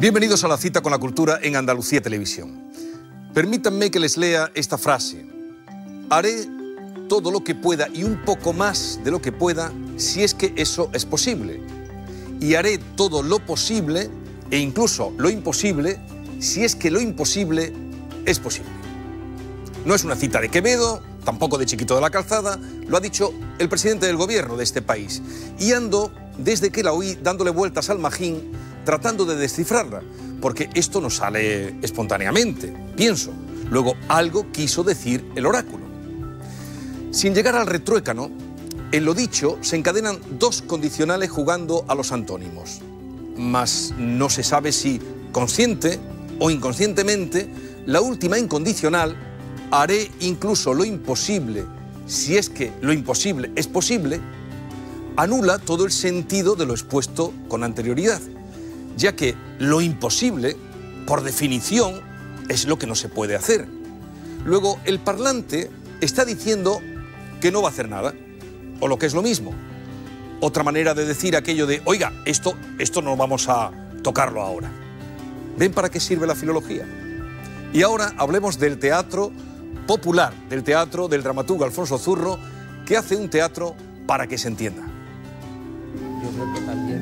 Bienvenidos a la cita con la cultura en Andalucía Televisión. Permítanme que les lea esta frase. Haré todo lo que pueda y un poco más de lo que pueda si es que eso es posible. Y haré todo lo posible e incluso lo imposible si es que lo imposible es posible. No es una cita de Quevedo, tampoco de Chiquito de la Calzada, lo ha dicho el presidente del gobierno de este país. Y ando, desde que la oí, dándole vueltas al magín, tratando de descifrarla, porque esto no sale espontáneamente, pienso. Luego, algo quiso decir el oráculo. Sin llegar al retruécano, en lo dicho se encadenan dos condicionales jugando a los antónimos. Mas no se sabe si, consciente o inconscientemente, la última incondicional, haré incluso lo imposible, si es que lo imposible es posible, anula todo el sentido de lo expuesto con anterioridad ya que lo imposible, por definición, es lo que no se puede hacer. Luego, el parlante está diciendo que no va a hacer nada, o lo que es lo mismo. Otra manera de decir aquello de, oiga, esto, esto no vamos a tocarlo ahora. ¿Ven para qué sirve la filología? Y ahora hablemos del teatro popular, del teatro del dramaturgo Alfonso Zurro, que hace un teatro para que se entienda. Yo creo que también